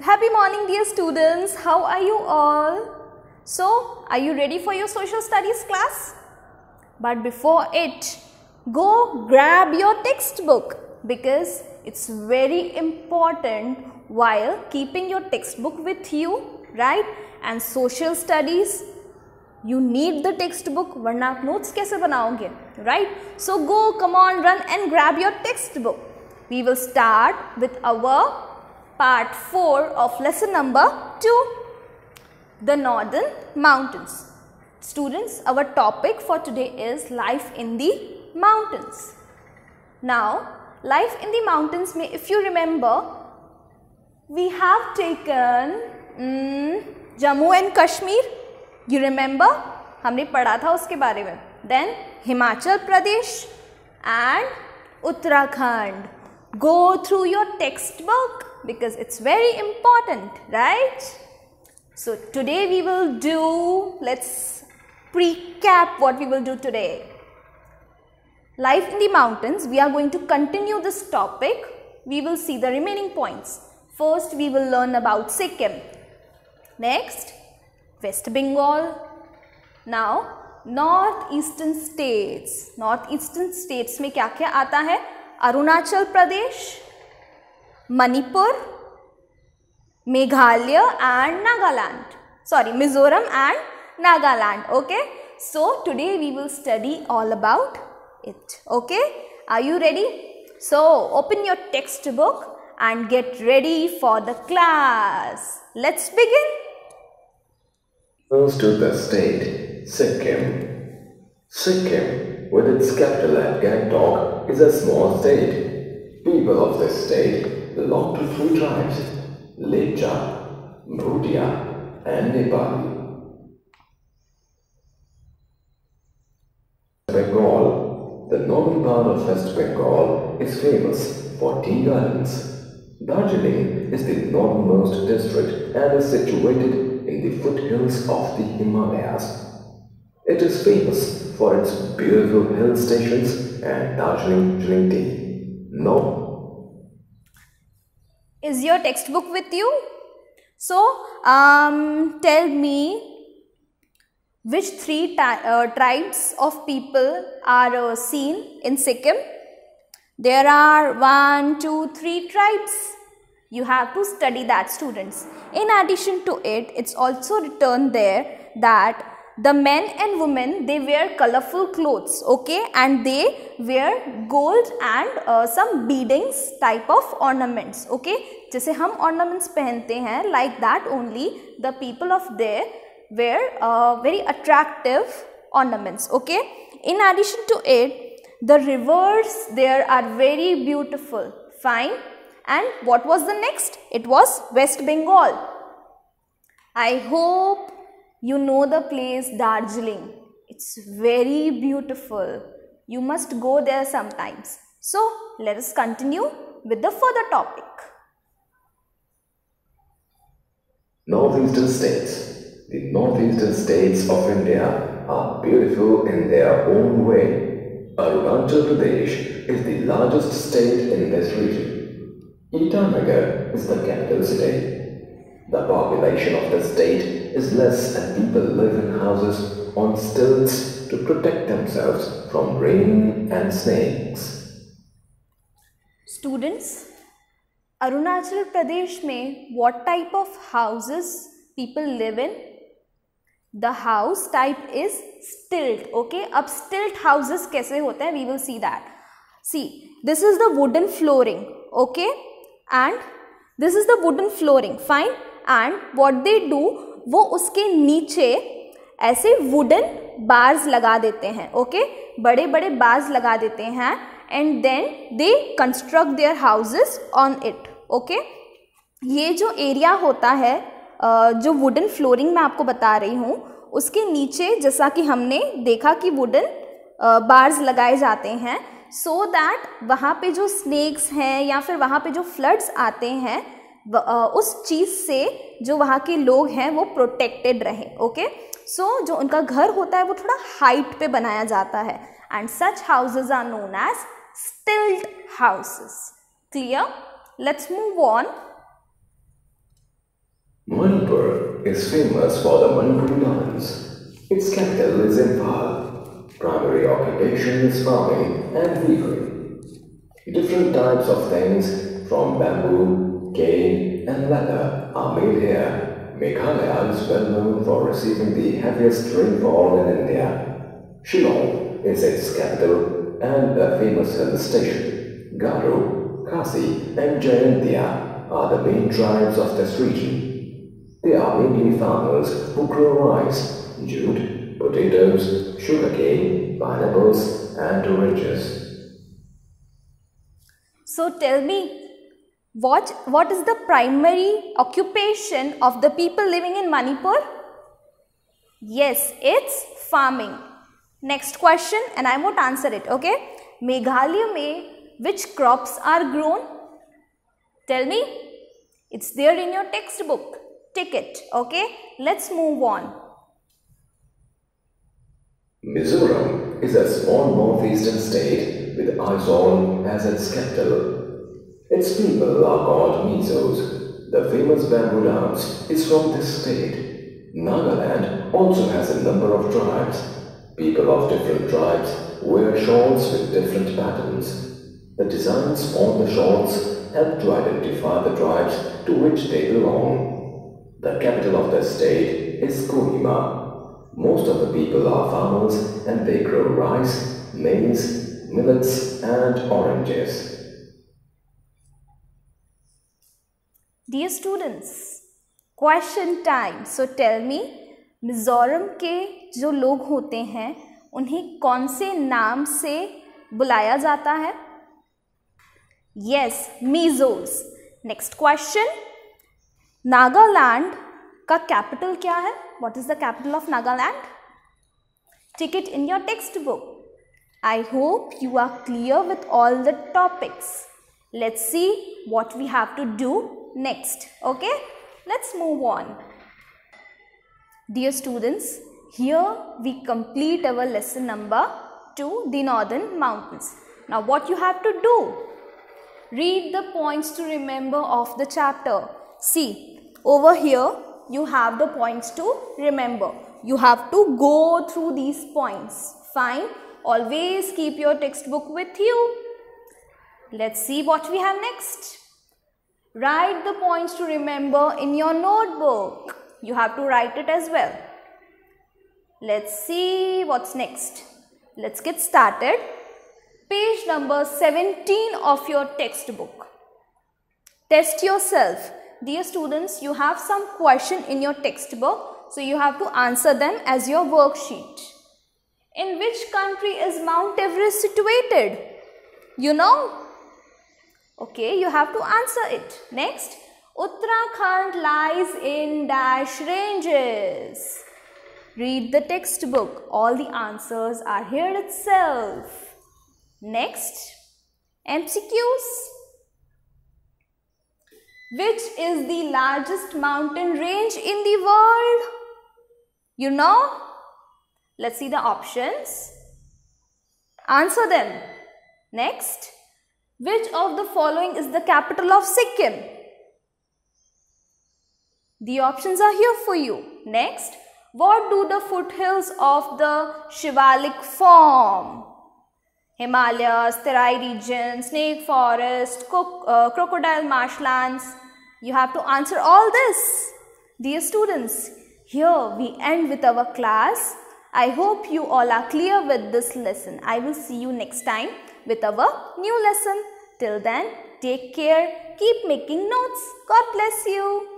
Happy morning, dear students. How are you all? So, are you ready for your social studies class? But before it, go grab your textbook because it's very important while keeping your textbook with you, right? And social studies, you need the textbook वरना आप notes कैसे बनाओगे right so go come on run and grab your textbook we will start with our part 4 of lesson number 2 the northern mountains students our topic for today is life in the mountains now life in the mountains may if you remember we have taken um, jammu and kashmir you remember हमने पढ़ा था उसके बारे में then Himachal Pradesh and Uttarakhand go through your textbook because it's very important right so today we will do let's recap what we will do today life in the mountains we are going to continue this topic we will see the remaining points first we will learn about sikkim next west bengal now north eastern states north eastern states में क्या क्या आता है Arunachal Pradesh Manipur, Meghalaya and Nagaland. Sorry, Mizoram and Nagaland. Okay. So, today we will study all about it. Okay. Are you ready? So, open your textbook and get ready for the class. Let's begin. First to the state, Sikkim. Sikkim, with its capital at Gangtok, is a small state. People of this state belong to three tribes, Lepcha, Bhutia, and Nepali. Bengal, the northern part of West Bengal, is famous for tea gardens. Darjeeling is the northernmost district and is situated in the foothills of the Himalayas. It is famous for its beautiful hill stations and Darjeeling tea. No, is your textbook with you? So um, tell me which three uh, tribes of people are uh, seen in sikkim? There are one two three tribes. You have to study that students. In addition to it it's also written there that the men and women they wear colorful clothes okay and they wear gold and uh, some beadings type of ornaments okay जैसे हम ornaments पहनते हैं like that only the people of there wear uh, very attractive ornaments okay in addition to it the rivers there are very beautiful fine and what was the next it was west bengal i hope you know the place darjeeling it's very beautiful you must go there sometimes so let us continue with the further topic northeastern states. The northeastern states of India are beautiful in their own way. Arunachal Pradesh is the largest state in this region. Itanagar is the capital city. The population of the state is less and people live in houses on stilts to protect themselves from rain and snakes. students Arunachal Pradesh में what type of houses people live in the house type is stilt okay अब stilt houses कैसे होते हैं we will see that see this is the wooden flooring okay and this is the wooden flooring fine And what they do वो उसके नीचे ऐसे wooden bars लगा देते हैं ओके बड़े बड़े बार्स लगा देते हैं and then they construct their houses on it okay ये जो एरिया होता है जो वुडन फ्लोरिंग मैं आपको बता रही हूँ, उसके नीचे जैसा कि हमने देखा कि वुडन बार्स लगाए जाते हैं सो दैट वहाँ पे जो स्नेक्स हैं या फिर वहाँ पे जो फ्लड्स आते हैं उस चीज़ से जो वहाँ के लोग हैं वो प्रोटेक्टेड रहे ओके सो जो उनका घर होता है वो थोड़ा हाइट पे बनाया जाता है and such houses are known as stilt houses clear let's move on Manipur is famous for the Manipuri dance. Its capital is Imphal. Primary occupation is farming and weaving. Different types of things from bamboo, cane and leather are made here. Meghalaya is well known for receiving the heaviest rainfall in India. Shillong is its capital and a famous hill station. Garo, Khasi and Jaintia are the main tribes of this region. They are mainly farmers who grow rice, jute, potatoes, sugarcane, pineapples, and oranges. So tell me, what, what is the primary occupation of the people living in Manipur? Yes, it's farming. Next question and I won't answer it, okay? Meghalaya mein which crops are grown? Tell me. It's there in your textbook Take it, Okay, let's move on. Mizoram is a small northeastern state with Aizawl as its capital. Its people are called Mizos. The famous bamboo dance is from this state. Nagaland also has a number of tribes. People of different tribes wear shawls with different patterns. The designs on the shawls help to identify the tribes to which they belong. The capital of the state is Kohima. Most of the people are farmers and they grow rice, maize, millets and oranges. Dear students, question time. So tell me, Mizoram के जो लोग होते हैं उन्हें कौन से नाम से बुलाया जाता है? Yes Mizos next question Nagaland का कैपिटल क्या है? What is the capital of Nagaland? Take it in your text book I hope you are clear with all the topics let's see what we have to do. Next okay let's move on dear students here we complete our lesson number 2 the northern mountains now what you have to do read the points to remember of the chapter see over here, you have the points to remember. You have to go through these points. Fine. Always keep your textbook with you. Let's see what we have next. Write the points to remember in your notebook. You have to write it as well. Let's see what's next. Let's get started. Page number 17 of your textbook. Test yourself dear students, you have some question in your textbook. So you have to answer them as your worksheet. In which country is Mount Everest situated? You know? Okay, you have to answer it. Next, Uttarakhand lies in dash ranges. Read the textbook. All the answers are here itself. Next, MCQs. Which is the largest mountain range in the world? You know? Let's see the options. Answer them. Next. Which of the following is the capital of Sikkim? The options are here for you. Next. What do the foothills of the Shivalik form? Himalayas, Terai region, snake forest, uh, crocodile marshlands. You have to answer all this. Dear students, here we end with our class. I hope you all are clear with this lesson. I will see you next time with our new lesson. Till then, take care, keep making notes. God bless you.